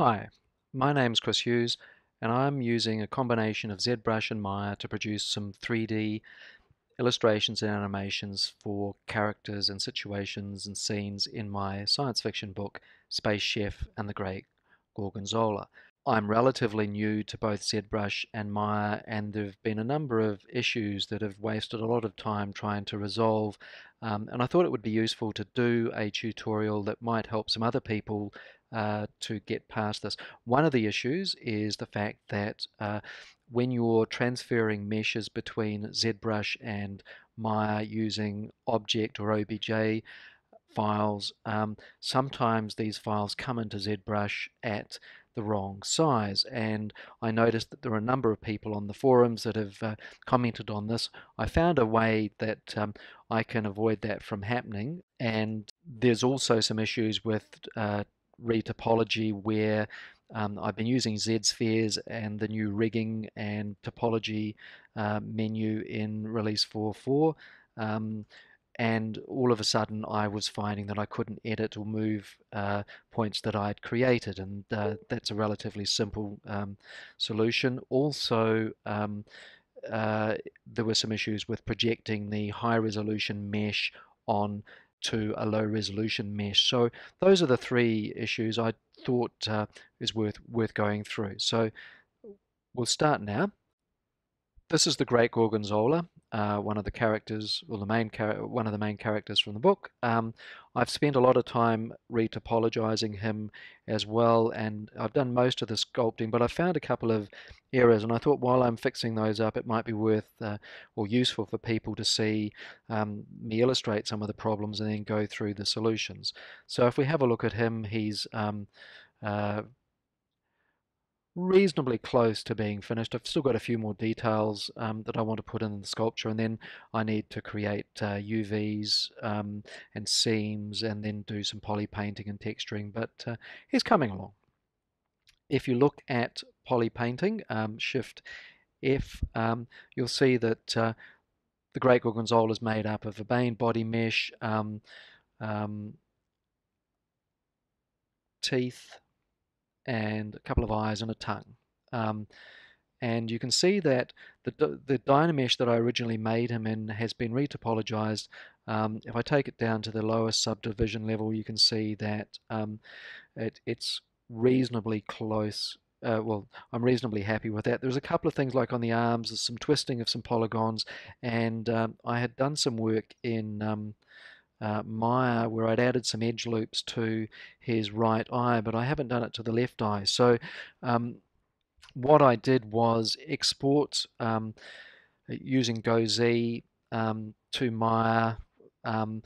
Hi, my name's Chris Hughes and I'm using a combination of ZBrush and Maya to produce some 3D illustrations and animations for characters and situations and scenes in my science fiction book Space Chef and the Great Gorgonzola. I'm relatively new to both ZBrush and Maya and there have been a number of issues that have wasted a lot of time trying to resolve um, and I thought it would be useful to do a tutorial that might help some other people uh, to get past this. One of the issues is the fact that uh, when you're transferring meshes between ZBrush and Maya using object or OBJ files, um, sometimes these files come into ZBrush at the wrong size and I noticed that there are a number of people on the forums that have uh, commented on this. I found a way that um, I can avoid that from happening and there's also some issues with uh, retopology where um, I've been using Z-spheres and the new rigging and topology uh, menu in release 4.4 um, and all of a sudden I was finding that I couldn't edit or move uh, points that I had created and uh, that's a relatively simple um, solution. Also um, uh, there were some issues with projecting the high resolution mesh on to a low resolution mesh. So those are the three issues I thought uh, is worth worth going through. So we'll start now. This is the Great Gorgonzola, uh, one of the characters, or the main one of the main characters from the book. Um, I've spent a lot of time retopologizing him as well, and I've done most of the sculpting, but I found a couple of errors, and I thought while I'm fixing those up, it might be worth uh, or useful for people to see um, me illustrate some of the problems and then go through the solutions. So if we have a look at him, he's um, uh, reasonably close to being finished. I've still got a few more details um, that I want to put in the sculpture and then I need to create uh, UVs um, and seams and then do some poly painting and texturing but uh, it's coming along. If you look at poly painting, um, shift F, um, you'll see that uh, the Great Gorgonzola is made up of a main body mesh, um, um, teeth, and a couple of eyes and a tongue. Um, and you can see that the, the Dynamesh that I originally made him in has been retopologized. Um, if I take it down to the lowest subdivision level, you can see that um, it, it's reasonably close. Uh, well, I'm reasonably happy with that. There's a couple of things like on the arms, there's some twisting of some polygons, and um, I had done some work in um, uh, Maya where I'd added some edge loops to his right eye, but I haven't done it to the left eye. So um, what I did was export um, using GoZ um, to Maya, um,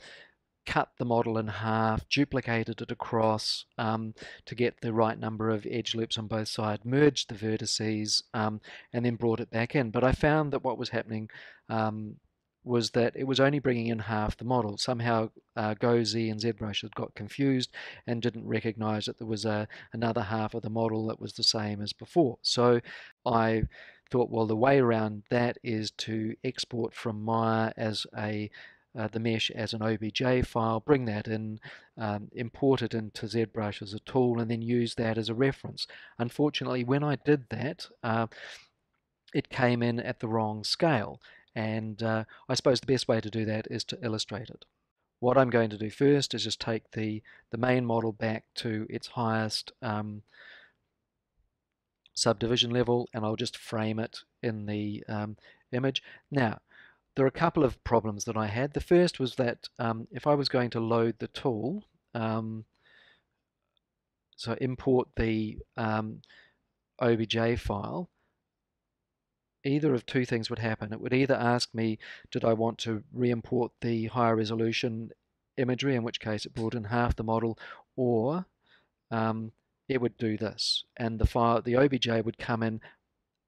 cut the model in half, duplicated it across um, to get the right number of edge loops on both sides, merged the vertices, um, and then brought it back in. But I found that what was happening um, was that it was only bringing in half the model. Somehow uh, and ZBrush had got confused and didn't recognize that there was a, another half of the model that was the same as before. So I thought, well, the way around that is to export from Maya as a uh, the mesh as an OBJ file, bring that in, um, import it into ZBrush as a tool, and then use that as a reference. Unfortunately, when I did that, uh, it came in at the wrong scale and uh, I suppose the best way to do that is to illustrate it. What I'm going to do first is just take the, the main model back to its highest um, subdivision level and I'll just frame it in the um, image. Now, there are a couple of problems that I had. The first was that um, if I was going to load the tool, um, so import the um, OBJ file, either of two things would happen. It would either ask me, did I want to re-import the higher resolution imagery, in which case it brought in half the model, or um, it would do this, and the file, the OBJ would come in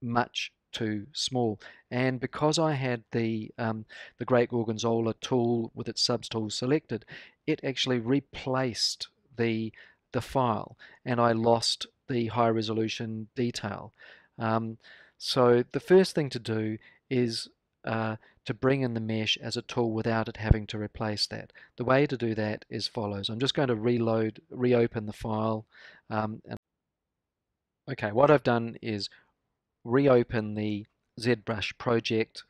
much too small. And because I had the um, the Great Gorgonzola tool with its subs tool selected, it actually replaced the the file, and I lost the high resolution detail. Um, so the first thing to do is uh, to bring in the mesh as a tool without it having to replace that. The way to do that is follows. I'm just going to reload, reopen the file um, Okay, what I've done is reopen the ZBrush project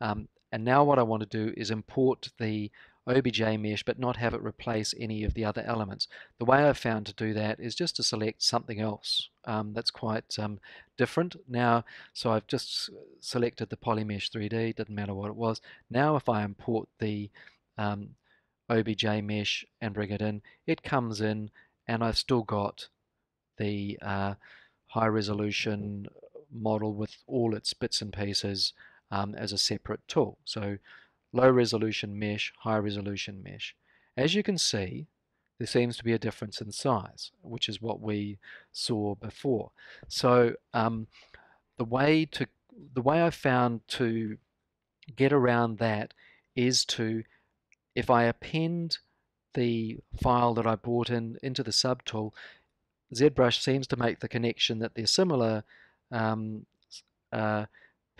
um, and now what I want to do is import the OBJ mesh but not have it replace any of the other elements. The way I've found to do that is just to select something else um, that's quite um, different. Now, so I've just selected the Polymesh 3D, didn't matter what it was. Now if I import the um, OBJ mesh and bring it in, it comes in and I've still got the uh, high resolution model with all its bits and pieces um, as a separate tool. So low resolution mesh, high resolution mesh. As you can see, there seems to be a difference in size, which is what we saw before. So um, the way to the way I found to get around that is to if I append the file that I brought in into the subtool, ZBrush seems to make the connection that they're similar um, uh,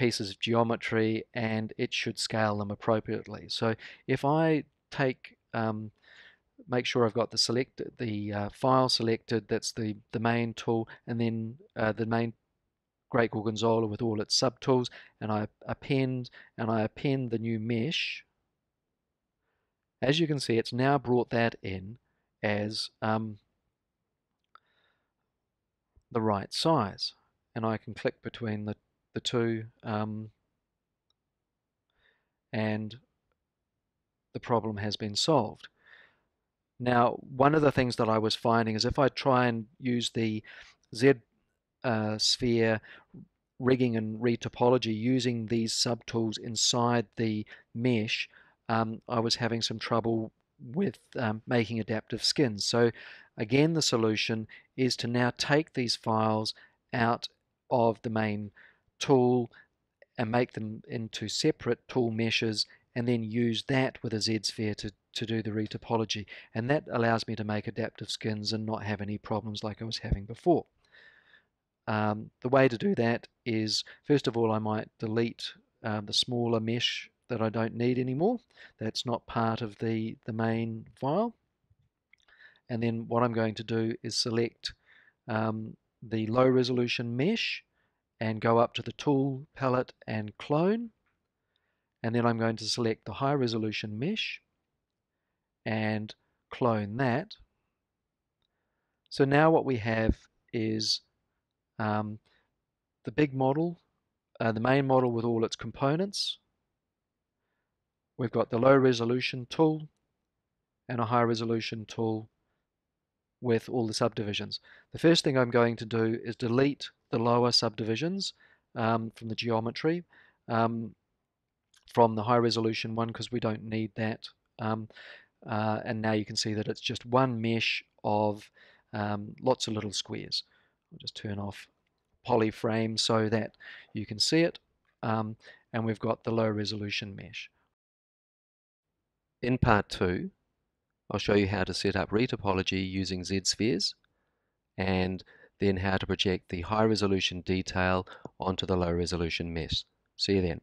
pieces of geometry and it should scale them appropriately. So if I take um, make sure I've got the select the uh, file selected that's the the main tool and then uh, the main Great Gorgonzola with all its subtools and I append and I append the new mesh as you can see it's now brought that in as um, the right size and I can click between the the two um, and the problem has been solved. Now, one of the things that I was finding is if I try and use the Z uh, sphere rigging and retopology using these subtools inside the mesh, um, I was having some trouble with um, making adaptive skins. So again, the solution is to now take these files out of the main tool and make them into separate tool meshes and then use that with a Z-sphere to, to do the retopology. And that allows me to make adaptive skins and not have any problems like I was having before. Um, the way to do that is, first of all, I might delete um, the smaller mesh that I don't need anymore. That's not part of the, the main file. And then what I'm going to do is select um, the low resolution mesh and go up to the tool palette and clone. And then I'm going to select the high resolution mesh and clone that. So now what we have is um, the big model uh, the main model with all its components. We've got the low resolution tool and a high resolution tool with all the subdivisions. The first thing I'm going to do is delete the lower subdivisions um, from the geometry um, from the high resolution one because we don't need that. Um, uh, and now you can see that it's just one mesh of um, lots of little squares. I'll just turn off polyframe so that you can see it. Um, and we've got the low resolution mesh. In part two, I'll show you how to set up retopology using Z-spheres and then how to project the high resolution detail onto the low resolution mesh. See you then.